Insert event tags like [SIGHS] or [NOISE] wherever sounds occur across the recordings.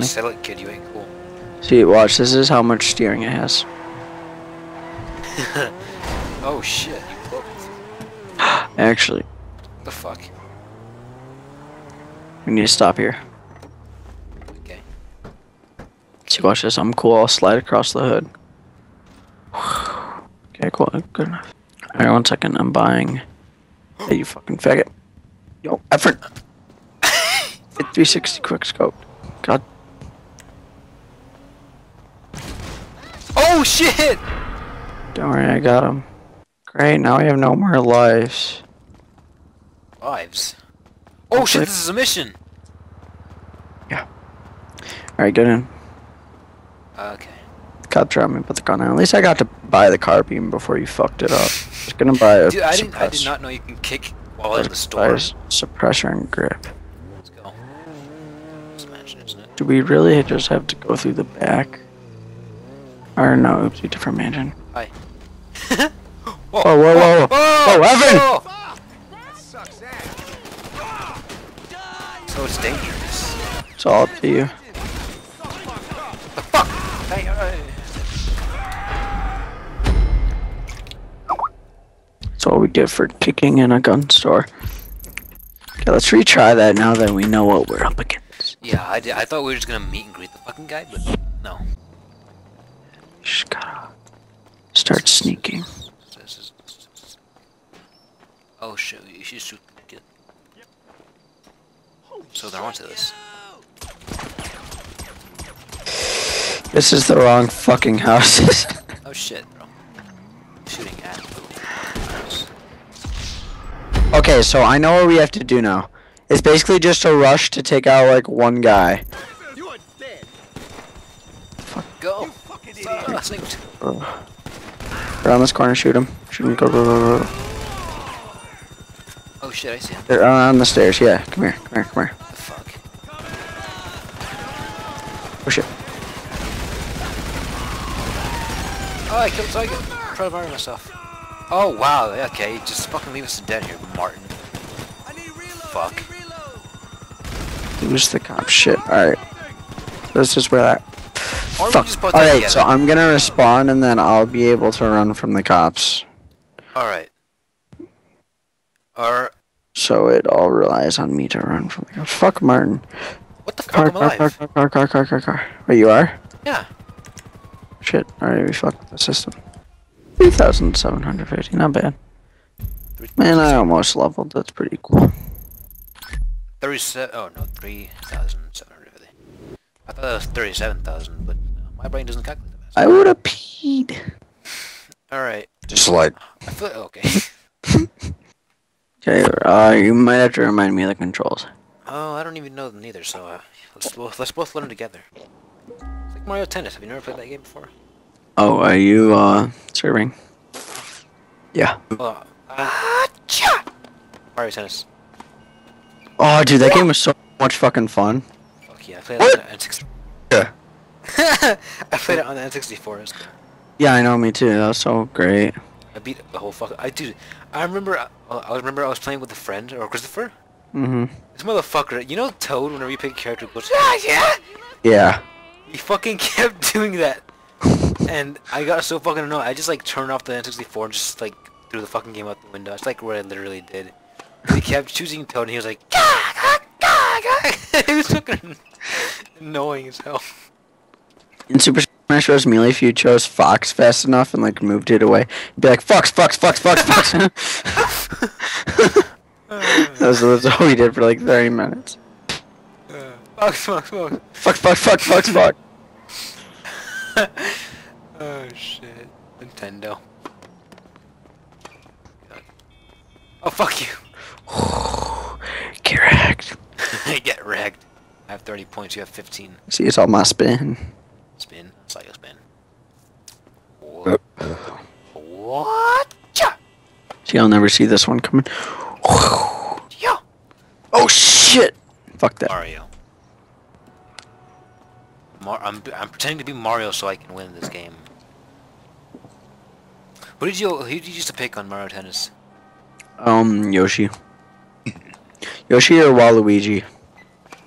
Settle it, kid. You ain't cool. See, watch. This is how much steering it has. [LAUGHS] oh shit! You booked. [GASPS] Actually, The fuck? we need to stop here. Okay. See, watch this. I'm cool. I'll slide across the hood. [SIGHS] Okay, cool. Good enough. Alright, one second. I'm buying. Hey, you fucking faggot. Yo, effort. [LAUGHS] Hit 360 quick scope. God. Oh shit! Don't worry, I got him. Great, now we have no more lives. Lives. Oh shit! Okay. This is a mission. Yeah. Alright, get in. Okay. Cops are on me, put the gun down. At least I got to buy the carbine before you fucked it up. I was gonna buy a Dude, I didn't. I did not know you can kick while in the store. suppressor and grip. Let's go. It's a mansion, isn't it? Do we really just have to go through the back? Or no, oopsie, different mansion. Hi. [LAUGHS] Whoa, whoa, whoa, whoa. Whoa, Evan! So it's dangerous. It's all up to you. The fuck? Hey, That's all we get for kicking in a gun store. Okay, let's retry that now that we know what we're up against. yeah, I, did, I thought we were just gonna meet and greet the fucking guy, but no. Just gotta start sneaking. This is- Oh shit! You should shoot the kid. So they're onto this. This is the wrong fucking house. [LAUGHS] Oh shit, bro. Shooting at. okay, so I know what we have to do now. It's basically just a rush to take out like one guy. Fuck, Go. Ah, [LAUGHS] synced. Around this corner, shoot him. Shoot him. Go, go, go, go. Oh shit! I see him. They're on the stairs. Yeah, come here, come here, come here. The fuck? Oh shit. Oh, I killed Tiger. I'm trying to fire myself. Oh wow. Okay, just fucking leave us dead here, Martin. Fuck. Lose the cop. Shit. Alright. This is where that. Or Fuck. Alright, so I'm gonna respawn and then I'll be able to run from the cops. Alright. Or... So it all relies on me to run from the cops. Fuck Martin. What the fuck? Car, Car, car, car, car, car, car. Where you are? Yeah. Shit, already we fucked with the system. 3,750, not bad. Man, I almost leveled, that's pretty cool. 37, oh no, 3,750. I thought that was thirty-seven thousand, but uh, my brain doesn't calculate that fast. I would have peed. All right. Just like. I feel okay. Okay, uh, you might have to remind me of the controls. oh, I don't even know them either. So uh, let's both let's both learn together. It's like Mario Tennis. Have you never played that game before? Oh, are you, uh, serving? Yeah. Cha! Mario Tennis. Oh, dude, that game was so much fucking fun. Fuck yeah, [LAUGHS] I played it on the N64. Yeah. I played it on the N64. It was cool. Yeah, I know, me too. That was so great. I beat the whole fuck. I dude, I remember. uh, I remember I was playing with a friend or Christopher. Mm-hmm. This motherfucker, you know Toad. Whenever you pick a character, goes yeah yeah. Yeah. He fucking [LAUGHS] kept doing that, [LAUGHS] and I got so fucking annoyed. I just like turned off the N64 and just like threw the fucking game out the window. It's like what I literally did. He kept choosing Toad, and he was like, gah, [LAUGHS] it was fucking annoying as hell. In Super Smash Bros. Melee, if you chose Fox fast enough and, like, moved it away, you'd be like, Fox, Fox, Fox, Fox, Fox. [LAUGHS] that was, that's all we did for, like, 30 minutes. Fuck, fuck, fuck. Fuck, fuck, fuck, fuck, fuck. oh shit. Nintendo. God. Oh fuck you. [LAUGHS] Get wrecked. I have 30 points, you have 15. See, it's all my spin. Spin. Psycho spin. What? What? Ja! See, I'll never see this one coming. Yo! Oh, shit. Fuck that. Mario. Mar I'm, I'm pretending to be Mario so I can win this game. Who did you who did you used to pick on Mario Tennis? Um, Yoshi. Yoshi or Waluigi?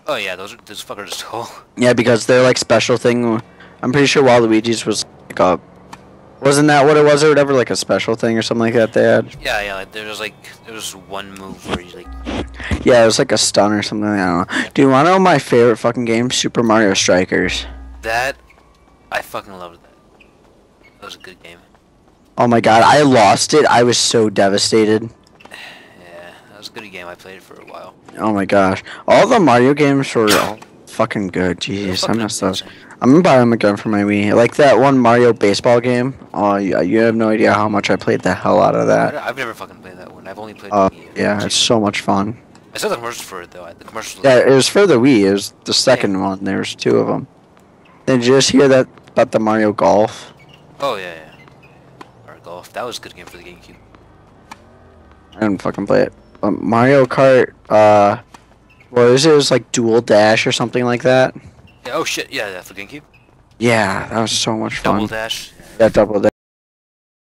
Oh yeah, those those fuckers are so. [LAUGHS] Yeah, because they're like special thing. I'm pretty sure Waluigi's was like a. Wasn't that what it was or whatever? Like a special thing or something like that they had? Yeah, yeah. Like, there was like there was one move where you like. Yeah, it was like a stun or something. I don't know. Do you want to know my favorite fucking game? Super Mario Strikers. That, I fucking loved that. That was a good game. Oh my god, I lost it. I was so devastated. Yeah, was a good game. I played it for a while. Oh my gosh. All the Mario games were all fucking good. Jeez, I those. amazing. I'm gonna buy them again for my Wii. Like that one Mario baseball game. Oh, yeah, you have no idea how much I played the hell out of that. I've never fucking played that one. I've only played. Uh, the Wii. yeah, it's so much fun. I saw the commercials for it though. The commercials. Yeah, it was for the Wii. It was the second one. There was two of them. Did you just hear that about the Mario Golf? Oh yeah, yeah. Mario Golf. That was a good game for the GameCube. I didn't fucking play it. But Mario Kart, uh, what is it? It was like Dual Dash or something like that. Yeah. Oh shit. Yeah, yeah for GameCube. Yeah, that was so much fun. Double Dash. Yeah, Double Dash.